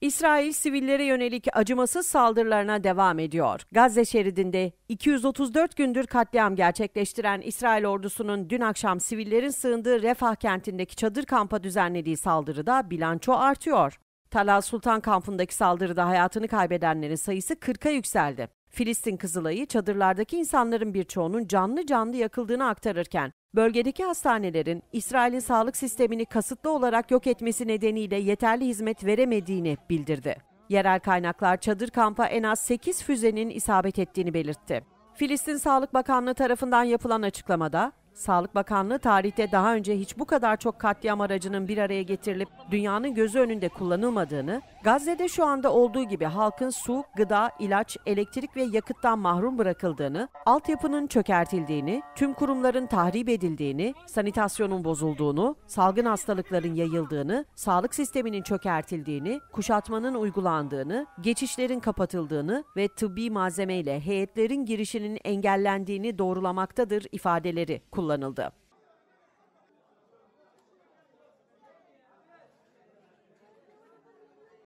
İsrail sivillere yönelik acımasız saldırılarına devam ediyor. Gazze şeridinde 234 gündür katliam gerçekleştiren İsrail ordusunun dün akşam sivillerin sığındığı Refah kentindeki çadır kampa düzenlediği saldırıda bilanço artıyor. Talal Sultan kampındaki saldırıda hayatını kaybedenlerin sayısı 40'a yükseldi. Filistin Kızılay'ı çadırlardaki insanların birçoğunun canlı canlı yakıldığını aktarırken, bölgedeki hastanelerin İsrail'in sağlık sistemini kasıtlı olarak yok etmesi nedeniyle yeterli hizmet veremediğini bildirdi. Yerel kaynaklar çadır kampa en az 8 füzenin isabet ettiğini belirtti. Filistin Sağlık Bakanlığı tarafından yapılan açıklamada, Sağlık Bakanlığı tarihte daha önce hiç bu kadar çok katliam aracının bir araya getirilip dünyanın gözü önünde kullanılmadığını, Gazze'de şu anda olduğu gibi halkın su, gıda, ilaç, elektrik ve yakıttan mahrum bırakıldığını, altyapının çökertildiğini, tüm kurumların tahrip edildiğini, sanitasyonun bozulduğunu, salgın hastalıkların yayıldığını, sağlık sisteminin çökertildiğini, kuşatmanın uygulandığını, geçişlerin kapatıldığını ve tıbbi malzemeyle heyetlerin girişinin engellendiğini doğrulamaktadır ifadeleri kullanıldı kullanıldı.